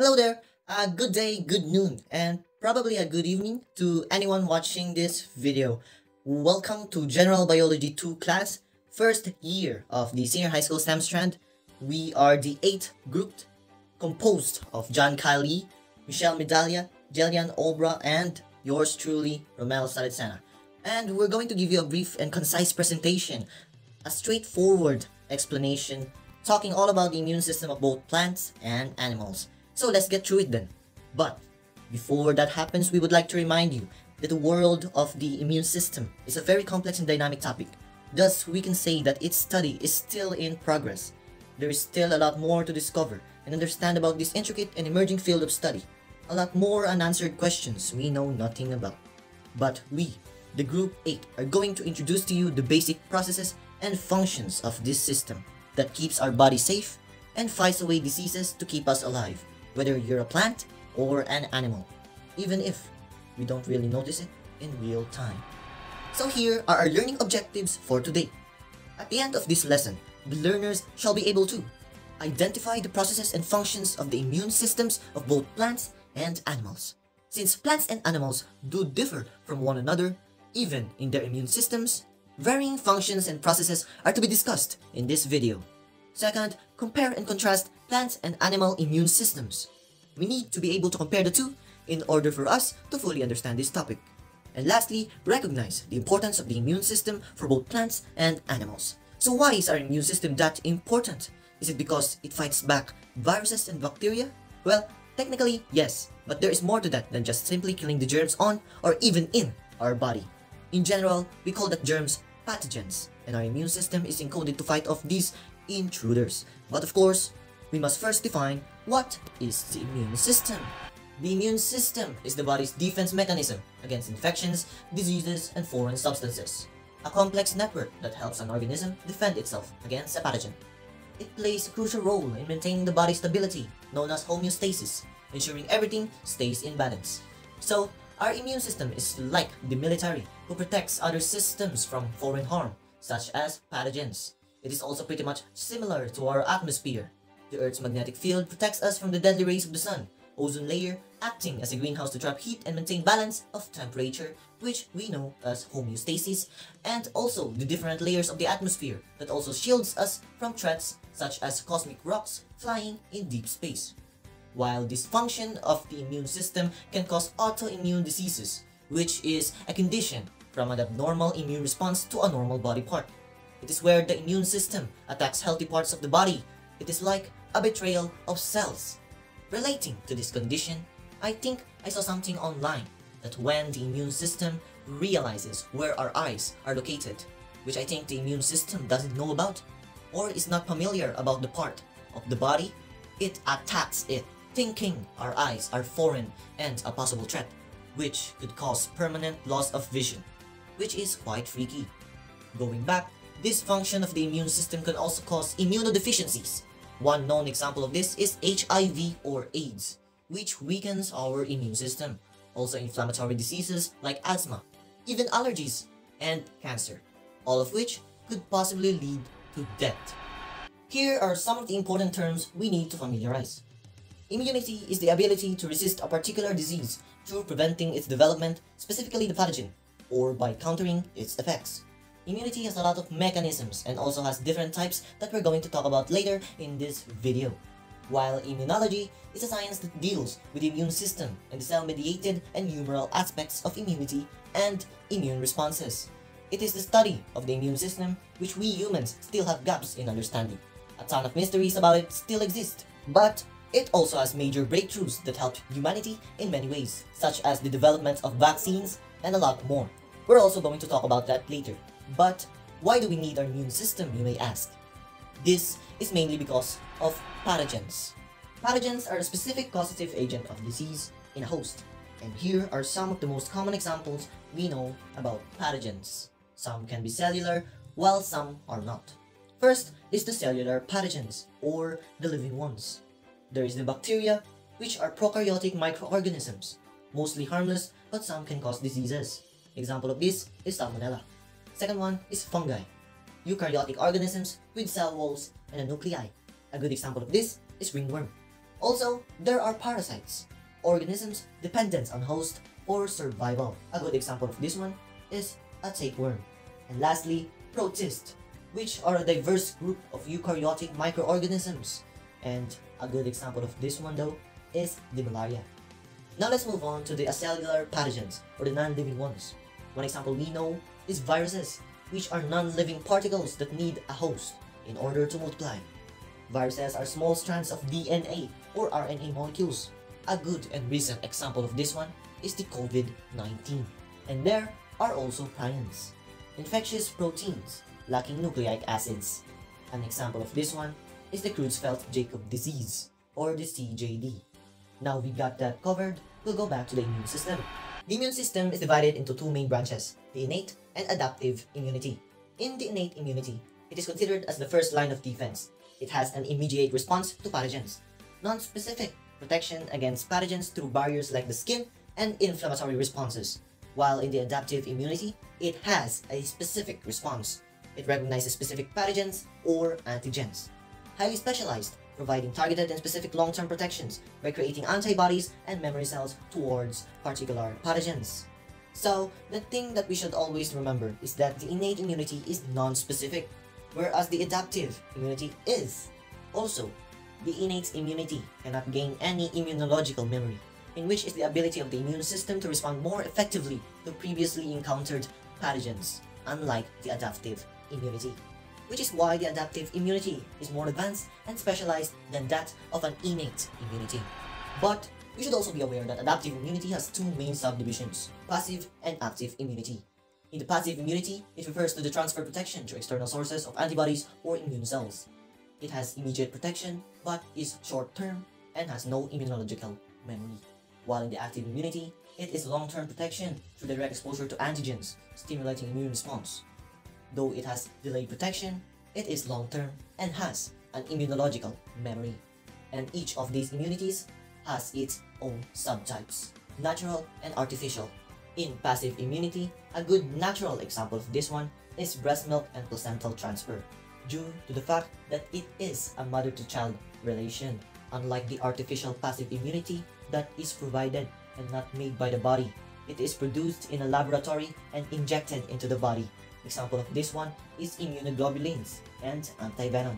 Hello there, uh, good day, good noon, and probably a good evening to anyone watching this video. Welcome to General Biology 2 class, first year of the Senior High School STEM strand. We are the 8th group composed of John Kyle Lee, Michelle Medalla, Jelian Obra, and yours truly, Romell Salicena. And we're going to give you a brief and concise presentation, a straightforward explanation, talking all about the immune system of both plants and animals. So let's get through it then. But before that happens, we would like to remind you that the world of the immune system is a very complex and dynamic topic. Thus, we can say that its study is still in progress. There is still a lot more to discover and understand about this intricate and emerging field of study. A lot more unanswered questions we know nothing about. But we, the Group 8, are going to introduce to you the basic processes and functions of this system that keeps our body safe and fights away diseases to keep us alive, whether you're a plant or an animal, even if we don't really notice it in real time. So here are our learning objectives for today. At the end of this lesson, the learners shall be able to identify the processes and functions of the immune systems of both plants and animals. Since plants and animals do differ from one another, even in their immune systems, varying functions and processes are to be discussed in this video. Second, compare and contrast plant and animal immune systems. We need to be able to compare the two in order for us to fully understand this topic. And lastly, recognize the importance of the immune system for both plants and animals. So why is our immune system that important? Is it because it fights back viruses and bacteria? Well, technically, yes, but there is more to that than just simply killing the germs on or even in our body. In general, we call that germs pathogens, and our immune system is encoded to fight off these intruders. But of course, we must first define what is the immune system. The immune system is the body's defense mechanism against infections, diseases, and foreign substances. A complex network that helps an organism defend itself against a pathogen. It plays a crucial role in maintaining the body's stability, known as homeostasis, ensuring everything stays in balance. So, our immune system is like the military, who protects other systems from foreign harm, such as pathogens. It is also pretty much similar to our atmosphere. The Earth's magnetic field protects us from the deadly rays of the sun, ozone layer acting as a greenhouse to trap heat and maintain balance of temperature, which we know as homeostasis, and also the different layers of the atmosphere that also shields us from threats such as cosmic rocks flying in deep space. While dysfunction of the immune system can cause autoimmune diseases, which is a condition from an abnormal immune response to a normal body part. It is where the immune system attacks healthy parts of the body. It is like a betrayal of cells. Relating to this condition, I think I saw something online that when the immune system realizes where our eyes are located, which I think the immune system doesn't know about, or is not familiar about the part of the body, it attacks it, thinking our eyes are foreign and a possible threat, which could cause permanent loss of vision, which is quite freaky. Going back, this function of the immune system can also cause immunodeficiencies. One known example of this is HIV or AIDS, which weakens our immune system. Also inflammatory diseases like asthma, even allergies, and cancer, all of which could possibly lead to death. Here are some of the important terms we need to familiarize. Immunity is the ability to resist a particular disease through preventing its development, specifically the pathogen, or by countering its effects. Immunity has a lot of mechanisms and also has different types that we're going to talk about later in this video. While immunology is a science that deals with the immune system and the cell-mediated and humoral aspects of immunity and immune responses. It is the study of the immune system which we humans still have gaps in understanding. A ton of mysteries about it still exist, but it also has major breakthroughs that helped humanity in many ways, such as the development of vaccines and a lot more. We're also going to talk about that later. But why do we need our immune system, you may ask? This is mainly because of pathogens. Pathogens are a specific causative agent of disease in a host. And here are some of the most common examples we know about pathogens. Some can be cellular, while some are not. First is the cellular pathogens, or the living ones. There is the bacteria, which are prokaryotic microorganisms, mostly harmless, but some can cause diseases. Example of this is Salmonella. Second one is fungi, eukaryotic organisms with cell walls and a nuclei. A good example of this is ringworm. Also, there are parasites, organisms dependent on host for survival. A good example of this one is a tapeworm. And lastly, protists, which are a diverse group of eukaryotic microorganisms. And a good example of this one though is the malaria. Now let's move on to the acellular pathogens, or the non-living ones. One example we know is viruses, which are non-living particles that need a host in order to multiply. Viruses are small strands of DNA or RNA molecules. A good and recent example of this one is the COVID-19. And there are also prions, infectious proteins lacking nucleic acids. An example of this one is the Creutzfeldt-Jakob disease, or the CJD. Now we got that covered, we'll go back to the immune system. The immune system is divided into two main branches, the innate and adaptive immunity. In the innate immunity, it is considered as the first line of defense. It has an immediate response to pathogens, non-specific protection against pathogens through barriers like the skin and inflammatory responses. While in the adaptive immunity, it has a specific response. It recognizes specific pathogens or antigens. Highly specialized, providing targeted and specific long-term protections by creating antibodies and memory cells towards particular pathogens. So, the thing that we should always remember is that the innate immunity is non-specific, whereas the adaptive immunity is. Also, the innate immunity cannot gain any immunological memory, in which is the ability of the immune system to respond more effectively to previously encountered pathogens, unlike the adaptive immunity which is why the adaptive immunity is more advanced and specialized than that of an innate immunity. But you should also be aware that adaptive immunity has two main subdivisions, passive and active immunity. In the passive immunity, it refers to the transfer protection to external sources of antibodies or immune cells. It has immediate protection, but is short-term and has no immunological memory. While in the active immunity, it is long-term protection through direct exposure to antigens, stimulating immune response. Though it has delayed protection, it is long-term and has an immunological memory. And each of these immunities has its own subtypes, natural and artificial. In passive immunity, a good natural example of this one is breast milk and placental transfer, due to the fact that it is a mother-to-child relation, unlike the artificial passive immunity that is provided and not made by the body. It is produced in a laboratory and injected into the body Example of this one is immunoglobulins and antivenom.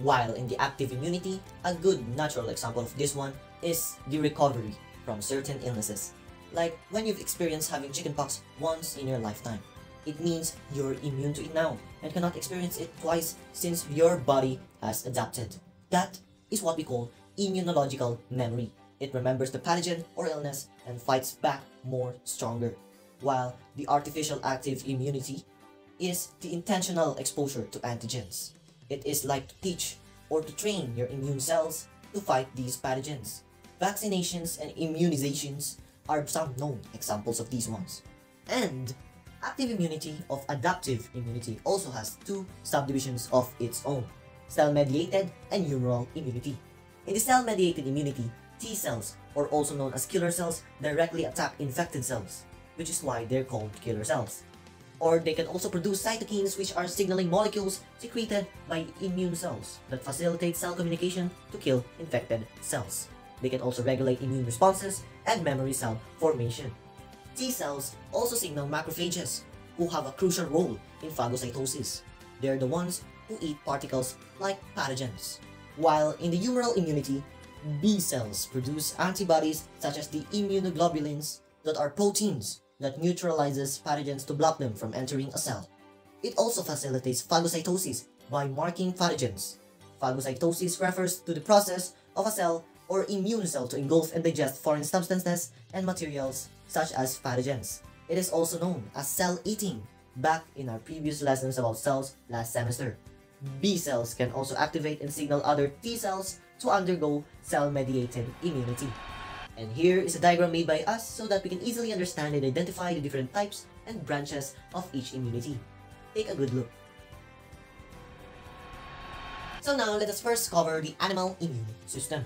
While in the active immunity, a good natural example of this one is the recovery from certain illnesses. Like when you've experienced having chickenpox once in your lifetime. It means you're immune to it now and cannot experience it twice since your body has adapted. That is what we call immunological memory. It remembers the pathogen or illness and fights back more stronger. While the artificial active immunity is the intentional exposure to antigens. It is like to teach or to train your immune cells to fight these pathogens. Vaccinations and immunizations are some known examples of these ones. And active immunity of adaptive immunity also has two subdivisions of its own, cell-mediated and humoral immunity. In the cell-mediated immunity, T cells, or also known as killer cells, directly attack infected cells, which is why they're called killer cells or they can also produce cytokines which are signaling molecules secreted by immune cells that facilitate cell communication to kill infected cells. They can also regulate immune responses and memory cell formation. T cells also signal macrophages, who have a crucial role in phagocytosis. They're the ones who eat particles like pathogens. While in the humoral immunity, B cells produce antibodies such as the immunoglobulins that are proteins that neutralizes pathogens to block them from entering a cell. It also facilitates phagocytosis by marking pathogens. Phagocytosis refers to the process of a cell or immune cell to engulf and digest foreign substances and materials such as pathogens. It is also known as cell eating, back in our previous lessons about cells last semester. B cells can also activate and signal other T cells to undergo cell-mediated immunity. And here is a diagram made by us so that we can easily understand and identify the different types and branches of each immunity. Take a good look. So now, let us first cover the animal immune system.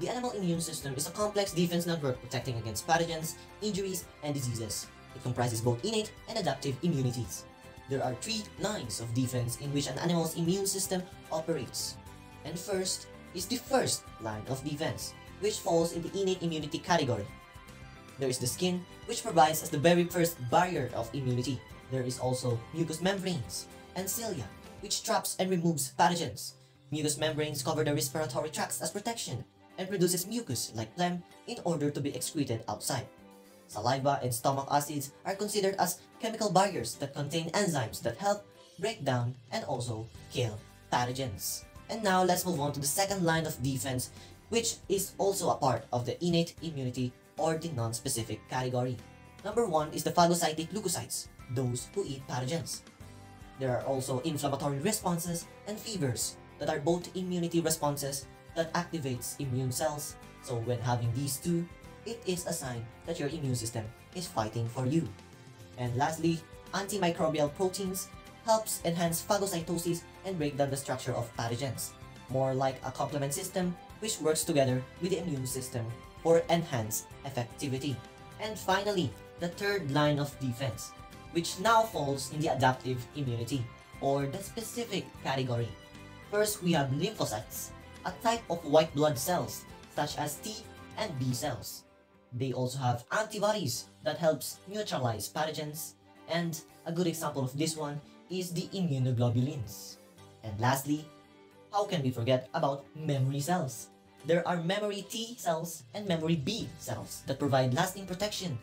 The animal immune system is a complex defense network protecting against pathogens, injuries, and diseases. It comprises both innate and adaptive immunities. There are three lines of defense in which an animal's immune system operates. And first is the first line of defense, which falls in the innate immunity category. There is the skin, which provides as the very first barrier of immunity. There is also mucous membranes and cilia, which traps and removes pathogens. Mucous membranes cover the respiratory tracts as protection and produces mucus like phlegm in order to be excreted outside. Saliva and stomach acids are considered as chemical barriers that contain enzymes that help break down and also kill pathogens. And now let's move on to the second line of defense, which is also a part of the innate immunity or the non-specific category. Number one is the phagocytic leukocytes, those who eat pathogens. There are also inflammatory responses and fevers that are both immunity responses that activates immune cells. So when having these two, it is a sign that your immune system is fighting for you. And lastly, antimicrobial proteins helps enhance phagocytosis and break down the structure of pathogens, more like a complement system which works together with the immune system for enhanced effectivity. And finally, the third line of defense, which now falls in the adaptive immunity, or the specific category. First, we have lymphocytes, a type of white blood cells, such as T and B cells. They also have antibodies that helps neutralize pathogens, and a good example of this one is the immunoglobulins. And lastly, how can we forget about memory cells? There are memory T cells and memory B cells that provide lasting protection,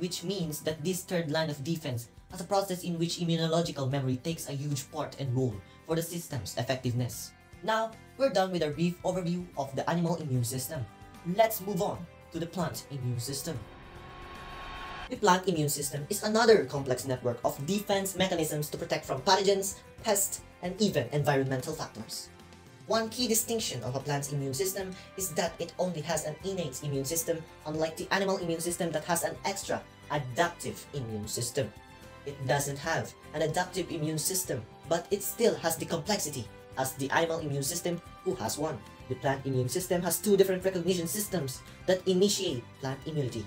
which means that this third line of defense has a process in which immunological memory takes a huge part and role for the system's effectiveness. Now, we're done with our brief overview of the animal immune system. Let's move on to the plant immune system. The plant immune system is another complex network of defense mechanisms to protect from pathogens, pests, and even environmental factors. One key distinction of a plant's immune system is that it only has an innate immune system, unlike the animal immune system that has an extra adaptive immune system. It doesn't have an adaptive immune system, but it still has the complexity as the animal immune system who has one. The plant immune system has two different recognition systems that initiate plant immunity.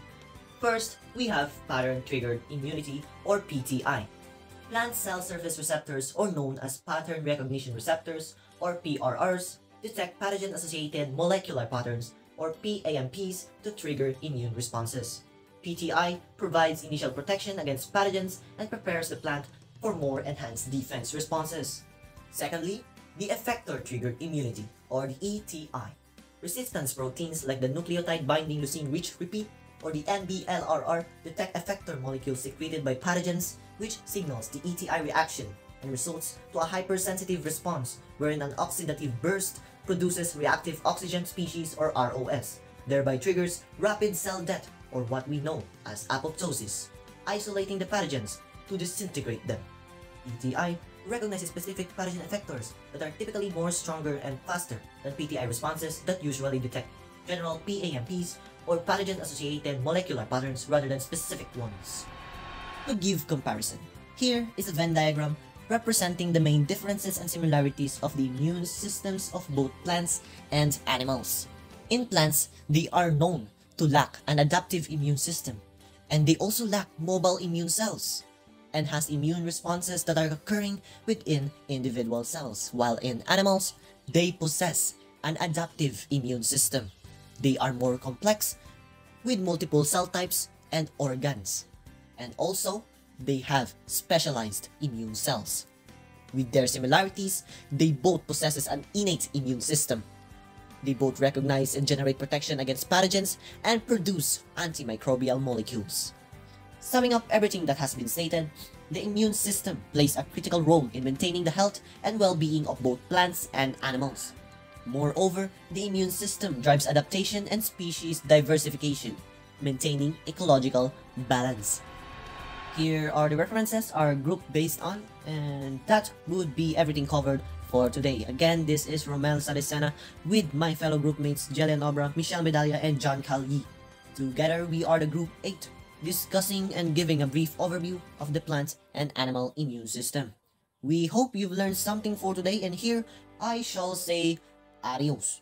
First, we have pattern-triggered immunity or PTI. Plant cell surface receptors or known as pattern recognition receptors or PRRs detect pathogen-associated molecular patterns or PAMPs to trigger immune responses. PTI provides initial protection against pathogens and prepares the plant for more enhanced defense responses. Secondly, the effector-triggered immunity or the ETI. Resistance proteins like the nucleotide binding leucine rich repeat or the NBLRR detect effector molecules secreted by pathogens which signals the ETI reaction and results to a hypersensitive response wherein an oxidative burst produces reactive oxygen species or ROS, thereby triggers rapid cell death or what we know as apoptosis, isolating the pathogens to disintegrate them. ETI recognizes specific pathogen effectors that are typically more stronger and faster than PTI responses that usually detect general PAMPs or pathogen-associated molecular patterns rather than specific ones. To give comparison, here is a Venn diagram representing the main differences and similarities of the immune systems of both plants and animals. In plants, they are known to lack an adaptive immune system, and they also lack mobile immune cells, and has immune responses that are occurring within individual cells, while in animals, they possess an adaptive immune system. They are more complex with multiple cell types and organs. And also, they have specialized immune cells. With their similarities, they both possess an innate immune system. They both recognize and generate protection against pathogens and produce antimicrobial molecules. Summing up everything that has been stated, the immune system plays a critical role in maintaining the health and well-being of both plants and animals. Moreover, the immune system drives adaptation and species diversification, maintaining ecological balance. Here are the references our group based on, and that would be everything covered for today. Again, this is Romell Salicena with my fellow groupmates Jelian Obra, Michelle Medalla, and John Kyle Lee. Together, we are the Group 8, discussing and giving a brief overview of the plant and animal immune system. We hope you've learned something for today, and here I shall say adios.